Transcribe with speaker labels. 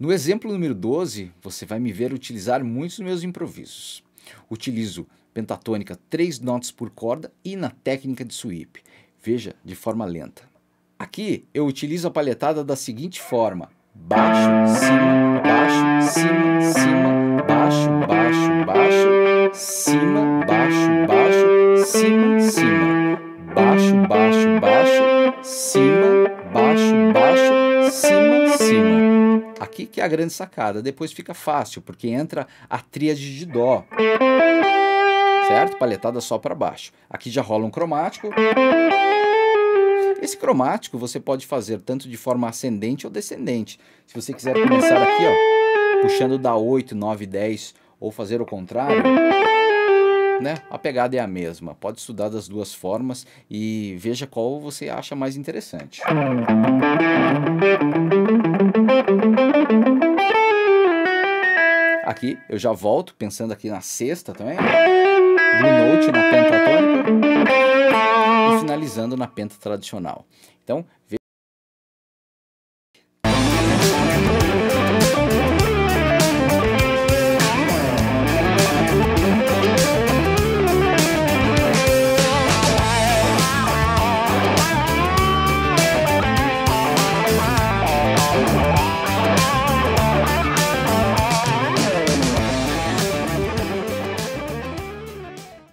Speaker 1: No exemplo número 12, você vai me ver utilizar muitos dos meus improvisos. Utilizo pentatônica 3 notas por corda e na técnica de sweep. Veja, de forma lenta. Aqui eu utilizo a palhetada da seguinte forma: baixo, cima, baixo, cima, cima, baixo, baixo, baixo, cima, baixo, baixo, cima, cima, baixo, baixo, baixo, cima, Aqui que é a grande sacada. Depois fica fácil, porque entra a tríade de dó certo? Palhetada só para baixo. Aqui já rola um cromático. Esse cromático você pode fazer tanto de forma ascendente ou descendente. Se você quiser começar aqui, ó, puxando da 8, 9, 10 ou fazer o contrário, né? A pegada é a mesma. Pode estudar das duas formas e veja qual você acha mais interessante. Aqui eu já volto pensando aqui na sexta também. Blue Note na pentatônica e finalizando na penta tradicional. Então,